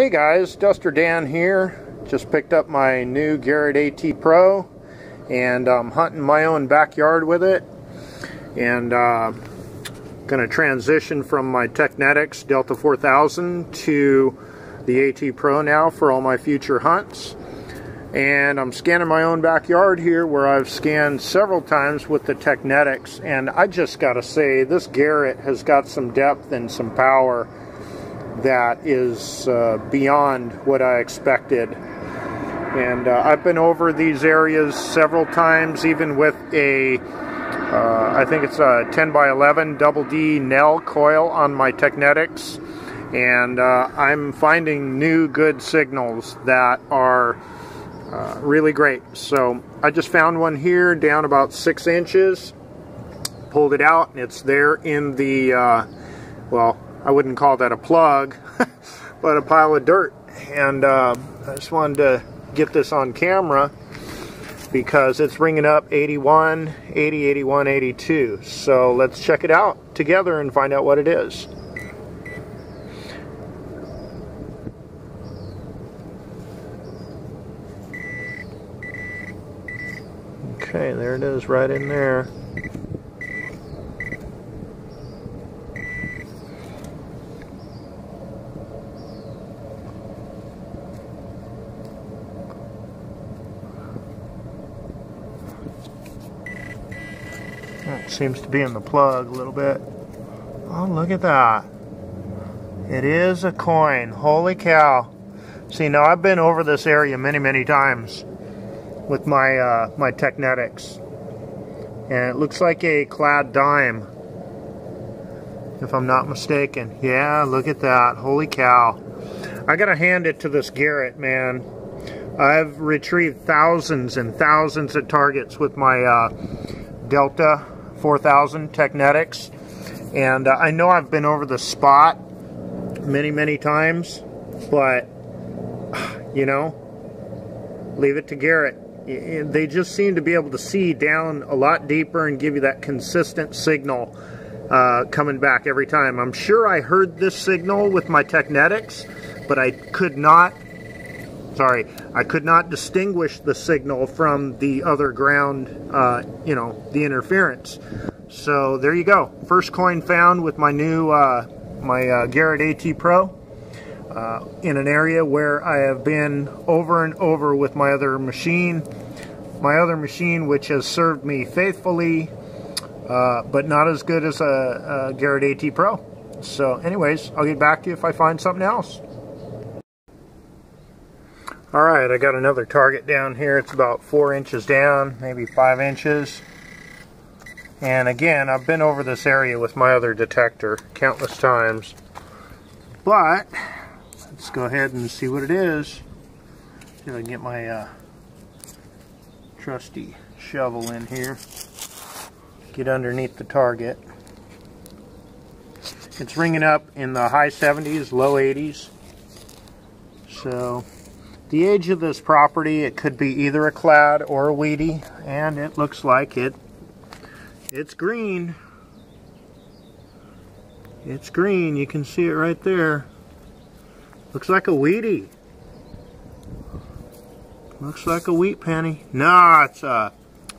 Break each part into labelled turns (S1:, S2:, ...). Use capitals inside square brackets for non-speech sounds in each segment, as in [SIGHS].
S1: Hey guys, Duster Dan here. Just picked up my new Garrett AT Pro and I'm hunting my own backyard with it. And uh, going to transition from my Teknetics Delta 4000 to the AT Pro now for all my future hunts. And I'm scanning my own backyard here where I've scanned several times with the Teknetics. And I just got to say, this Garrett has got some depth and some power that is uh, beyond what I expected. And uh, I've been over these areas several times, even with a, uh, I think it's a 10 by 11 double D Nell coil on my Teknetics. And uh, I'm finding new good signals that are uh, really great. So I just found one here down about six inches, pulled it out, and it's there in the, uh, well, I wouldn't call that a plug, [LAUGHS] but a pile of dirt. And uh, I just wanted to get this on camera because it's ringing up 81, 80, 81, 82. So let's check it out together and find out what it is. Okay, there it is right in there. Seems to be in the plug a little bit. Oh, look at that. It is a coin. Holy cow. See, now I've been over this area many, many times with my, uh, my Teknetics. And it looks like a clad dime, if I'm not mistaken. Yeah, look at that. Holy cow. I gotta hand it to this Garrett, man. I've retrieved thousands and thousands of targets with my uh, Delta 4000 Teknetics. And uh, I know I've been over the spot many, many times, but, [SIGHS] you know, leave it to Garrett. They just seem to be able to see down a lot deeper and give you that consistent signal uh, coming back every time. I'm sure I heard this signal with my Teknetics, but I could not sorry, I could not distinguish the signal from the other ground, uh, you know, the interference. So there you go. First coin found with my new, uh, my uh, Garrett AT Pro uh, in an area where I have been over and over with my other machine. My other machine, which has served me faithfully, uh, but not as good as a, a Garrett AT Pro. So anyways, I'll get back to you if I find something else. Alright, I got another target down here. It's about four inches down, maybe five inches. And again, I've been over this area with my other detector countless times. But, let's go ahead and see what it is. See if I can get my uh, trusty shovel in here. Get underneath the target. It's ringing up in the high 70s, low 80s. So, the age of this property, it could be either a clad or a wheatie, and it looks like it. It's green. It's green. You can see it right there. Looks like a wheatie. Looks like a wheat penny. No, it's a,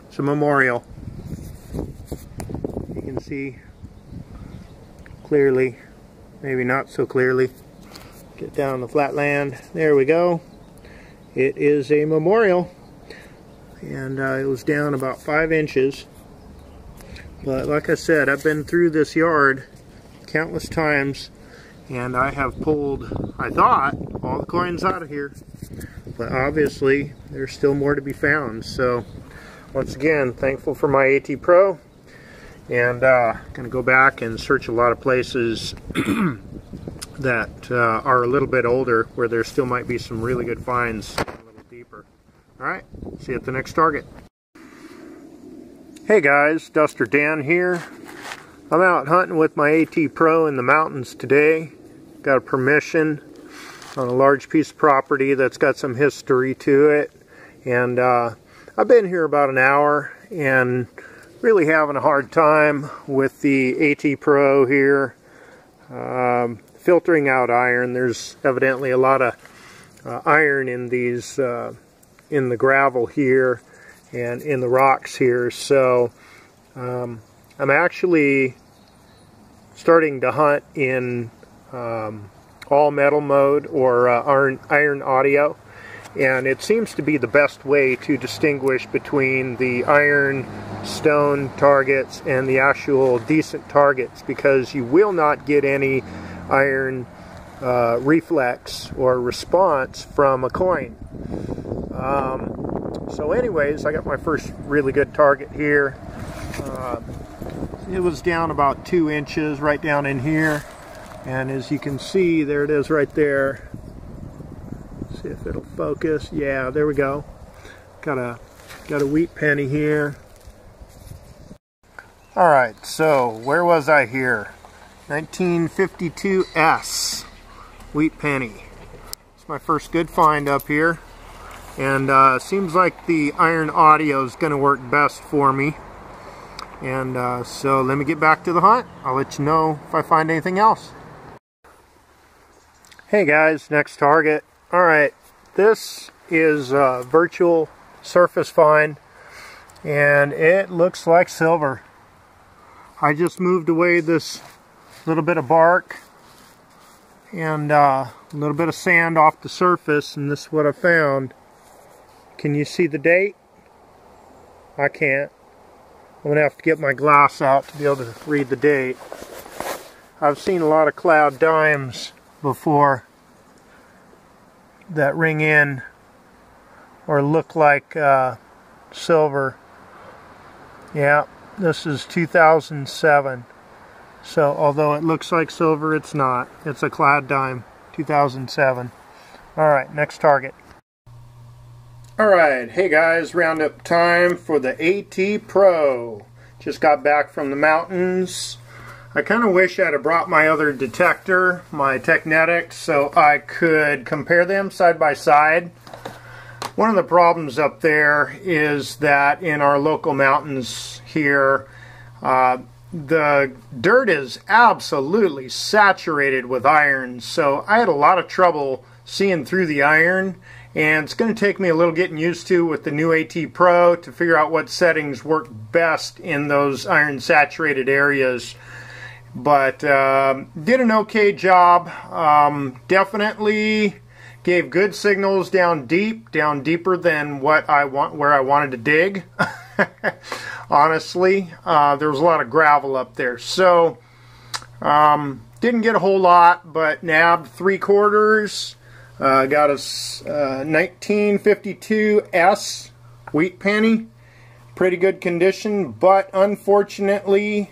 S1: it's a memorial. You can see clearly, maybe not so clearly. Get down the flat land. There we go. It is a memorial and uh, it was down about five inches. But like I said I've been through this yard countless times and I have pulled I thought all the coins out of here. But obviously there's still more to be found. So once again thankful for my AT Pro and uh, gonna go back and search a lot of places [CLEARS THROAT] that uh, are a little bit older where there still might be some really good finds a little deeper. Alright, see you at the next target. Hey guys, Duster Dan here. I'm out hunting with my AT Pro in the mountains today. Got a permission on a large piece of property that's got some history to it. And uh, I've been here about an hour and really having a hard time with the AT Pro here. Um, filtering out iron. There's evidently a lot of uh, iron in these, uh, in the gravel here and in the rocks here. So um, I'm actually starting to hunt in um, all metal mode or uh, iron, iron audio and it seems to be the best way to distinguish between the iron stone targets and the actual decent targets because you will not get any iron uh, reflex or response from a coin. Um, so anyways, I got my first really good target here. Uh, it was down about two inches right down in here and as you can see there it is right there see if it'll focus. Yeah, there we go. Got a got a wheat penny here. All right, so where was I here? 1952S wheat penny. It's my first good find up here. And uh, seems like the iron audio is going to work best for me. And uh, so let me get back to the hunt. I'll let you know if I find anything else. Hey guys, next target. All right, this is a virtual surface find and it looks like silver. I just moved away this little bit of bark and uh, a little bit of sand off the surface and this is what I found. Can you see the date? I can't. I'm going to have to get my glass out to be able to read the date. I've seen a lot of clad dimes before that ring in or look like uh, silver. Yeah, this is 2007. So although it looks like silver, it's not. It's a clad dime, 2007. Alright, next target. Alright, hey guys, roundup time for the AT Pro. Just got back from the mountains. I kind of wish I'd have brought my other detector, my Teknetics, so I could compare them side by side. One of the problems up there is that in our local mountains here, uh, the dirt is absolutely saturated with iron, so I had a lot of trouble seeing through the iron and it's going to take me a little getting used to with the new AT Pro to figure out what settings work best in those iron saturated areas but um, did an okay job. Um, definitely gave good signals down deep, down deeper than what I want, where I wanted to dig. [LAUGHS] [LAUGHS] Honestly, uh, there was a lot of gravel up there, so um, didn't get a whole lot, but nabbed three quarters. Uh, got a uh, 1952 S wheat penny, pretty good condition, but unfortunately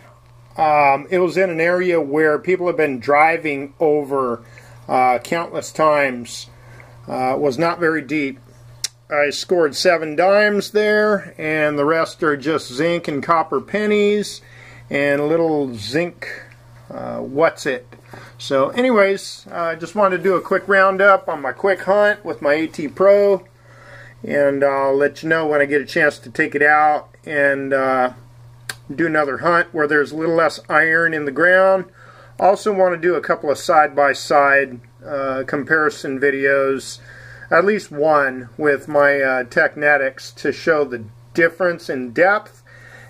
S1: um, it was in an area where people have been driving over uh, countless times. Uh, was not very deep. I scored seven dimes there, and the rest are just zinc and copper pennies, and a little zinc uh, what's it. So anyways, I just wanted to do a quick roundup on my quick hunt with my AT Pro, and I'll let you know when I get a chance to take it out and uh, do another hunt where there's a little less iron in the ground. Also want to do a couple of side-by-side -side, uh, comparison videos, at least one with my uh, Teknetics to show the difference in depth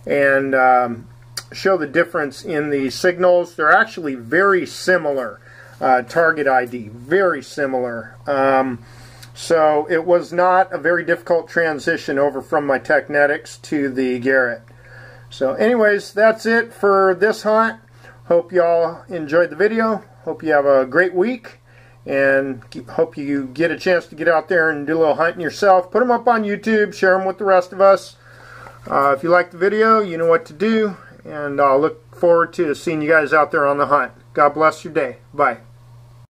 S1: and um, show the difference in the signals. They're actually very similar, uh, target ID, very similar. Um, so it was not a very difficult transition over from my Teknetics to the Garrett. So anyways, that's it for this hunt. Hope y'all enjoyed the video. Hope you have a great week. And hope you get a chance to get out there and do a little hunting yourself. Put them up on YouTube. Share them with the rest of us. Uh, if you like the video, you know what to do. And I'll look forward to seeing you guys out there on the hunt. God bless your day. Bye.